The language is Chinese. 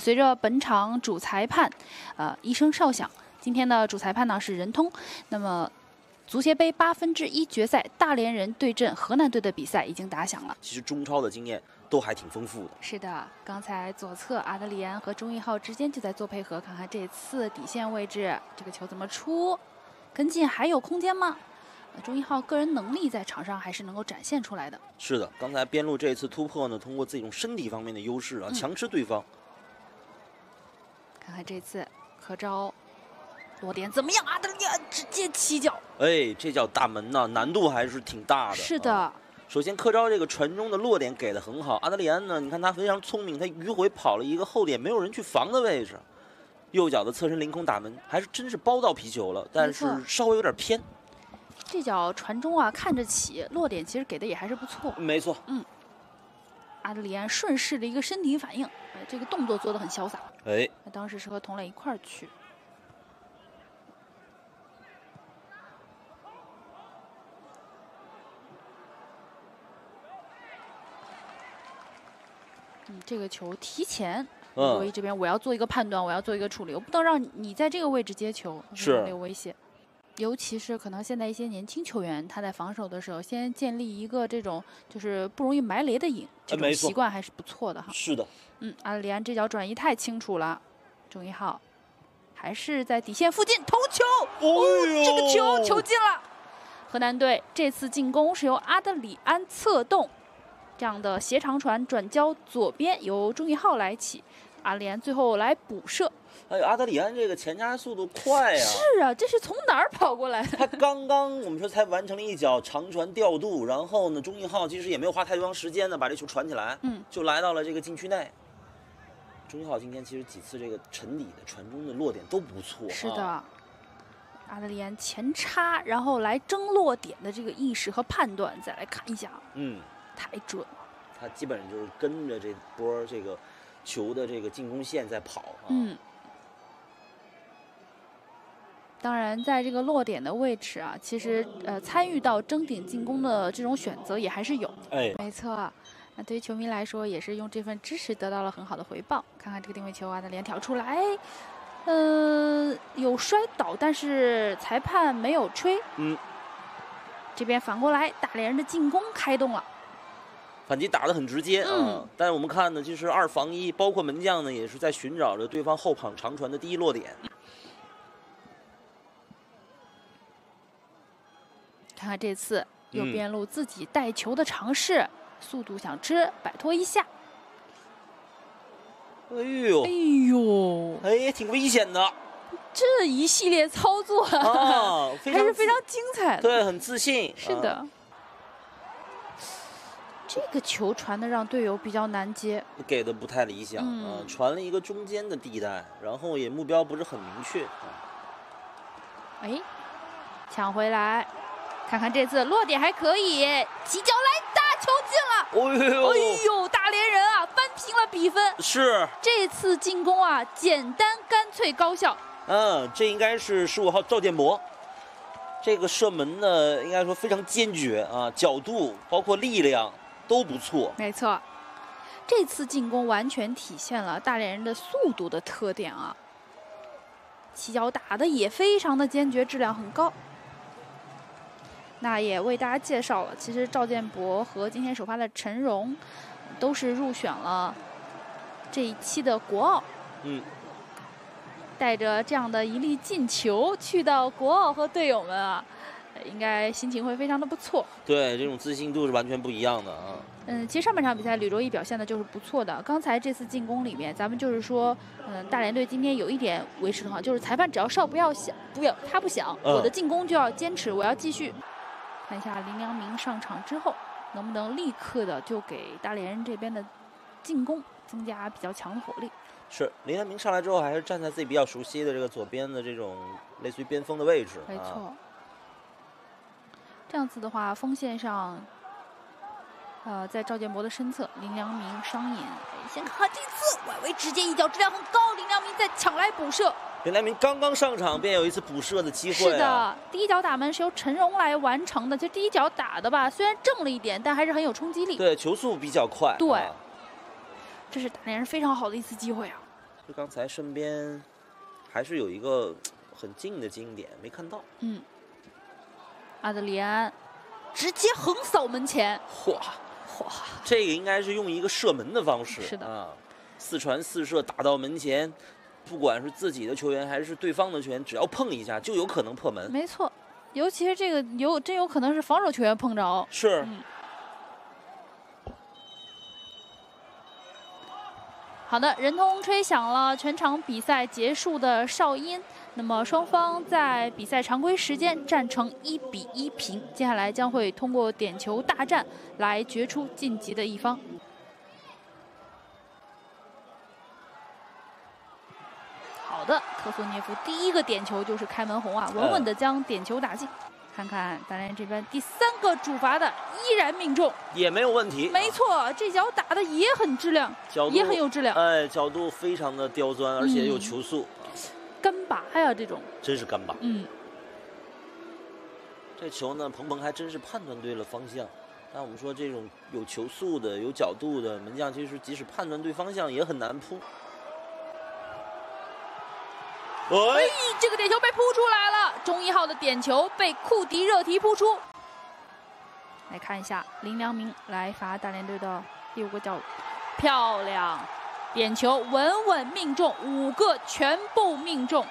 随着本场主裁判，呃一声哨响，今天的主裁判呢是任通。那么，足协杯八分之一决赛，大连人对阵河南队的比赛已经打响了。其实中超的经验都还挺丰富的。是的，刚才左侧阿德里安和钟义浩之间就在做配合，看看这次底线位置，这个球怎么出，跟进还有空间吗？钟义浩个人能力在场上还是能够展现出来的。是的，刚才边路这一次突破呢，通过自己种身体方面的优势啊，嗯强吃对方。看看这次柯昭落点怎么样？阿德里安直接起脚。哎，这脚大门呐、难度还是挺大的。是的，啊首先，柯昭这个传中的落点给的很好。阿德里安呢，你看他非常聪明，他迂回跑了一个后点没有人去防的位置，右脚的侧身凌空打门，还是真是包到皮球了，但是稍微有点偏。这脚传中啊，看着起，落点其实给的也还是不错。没错，阿德里安顺势的一个身体反应，呃，这个动作做的很潇洒。哎，他当时是和童磊一块儿去。嗯，这个球提前，罗伊嗯，这边我要做一个判断，我要做一个处理，我不能让你在这个位置接球，是有威胁。尤其是可能现在一些年轻球员，他在防守的时候，先建立一个这种就是不容易埋雷的影，这种习惯还是不错的哈。是的，嗯，阿德里安这脚转移太清楚了，钟一浩还是在底线附近头球，哦这个球球进了。河南队这次进攻是由阿德里安策动，这样的斜长传转交左边，由钟一浩来起，阿德里安最后来补射。哎呦，阿德里安这个前插速度快呀、是啊，这是从哪儿跑过来的？他刚刚我们说才完成了一脚长传调度，然后呢，钟义浩其实也没有花太长时间呢，把这球传起来，嗯，就来到了这个禁区内。钟义浩今天其实几次这个沉底的传中的落点都不错、啊，是的，阿德里安前插，然后来争落点的这个意识和判断，再来看一下，嗯，太准了。他基本上就是跟着这波这个球的这个进攻线在跑啊，嗯，当然，在这个落点的位置啊，其实呃，参与到争顶进攻的这种选择也还是有。哎，没错，那对于球迷来说，也是用这份支持得到了很好的回报。看看这个定位球啊，他连挑出来，嗯、有摔倒，但是裁判没有吹。嗯，这边反过来，大连人的进攻开动了。反击打得很直接啊，嗯但是我们看呢，就是二防一，包括门将呢，也是在寻找着对方后场长传的第一落点。看看这次右嗯边路自己带球的尝试，速度想吃，摆脱一下。哎呦哎，呦，哎，挺危险的这一系列操作啊，非还是非常精彩的。对，很自信。啊是的，这个球传的让队友比较难接。给的不太理想啊，嗯传了一个中间的地带，然后也目标不是很明确。啊哎，抢回来，看看这次落点还可以，起脚来打球进了。哎呦，哎呦，大连人啊，扳平了比分。是，这次进攻啊，简单干脆高效。嗯，这应该是十五号赵建博，这个射门呢，应该说非常坚决啊，角度包括力量都不错。没错，这次进攻完全体现了大连人的速度的特点啊。起脚打的也非常的坚决，质量很高。那也为大家介绍了，其实赵建博和今天首发的陈荣都是入选了这一期的国奥。嗯，带着这样的一粒进球去到国奥和队友们啊，呃应该心情会非常的不错。对，这种自信度是完全不一样的啊。嗯，其实上半场比赛吕卓毅表现的就是不错的。刚才这次进攻里面，咱们就是说，嗯，大连队今天有一点维持的好，就是裁判只要哨不要响，不要他不响，嗯我的进攻就要坚持，我要继续。看一下林良铭上场之后，能不能立刻的就给大连人这边的进攻增加比较强的火力。是林良明上来之后，还是站在自己比较熟悉的这个左边的这种类似于边锋的位置。没错。啊、这样子的话，锋线上，呃，在赵建博的身侧，林良铭伤眼。哎先看看这次外围直接一脚，质量很高，林良铭再抢来补射。林良铭刚刚上场便有一次补射的机会、啊。是的，第一脚打门是由陈荣来完成的。就第一脚打的吧，虽然正了一点，但还是很有冲击力。对，球速比较快。对啊这是大连人非常好的一次机会啊！就刚才身边还是有一个很近的经典没看到。嗯，阿德里安。直接横扫门前，嚯，嚯！这个应该是用一个射门的方式，是的。啊，四传四射打到门前，不管是自己的球员还是对方的球员，只要碰一下就有可能破门。没错，尤其是这个有真有可能是防守球员碰着。是，嗯好的，人通吹响了全场比赛结束的哨音。那么双方在比赛常规时间战成一比一平，接下来将会通过点球大战来决出晋级的一方。好的，科索涅夫第一个点球就是开门红啊，稳稳的将点球打进。看看大连这边第三个主罚的依然命中，也没有问题。没错，这脚打的也很质量，角度也很有质量，哎，角度非常的刁钻，而且有球速，干拔呀这种。真是干拔。嗯，这球呢，鹏鹏还真是判断对了方向。但我们说这种有球速的、有角度的门将，其实即使判断对方向也很难扑。哎，哎，这个点球被扑出来了，中一号的点球被库迪热提扑出。来看一下林良铭来罚大连队的第五个角，漂亮，点球稳稳命中，五个全部命中。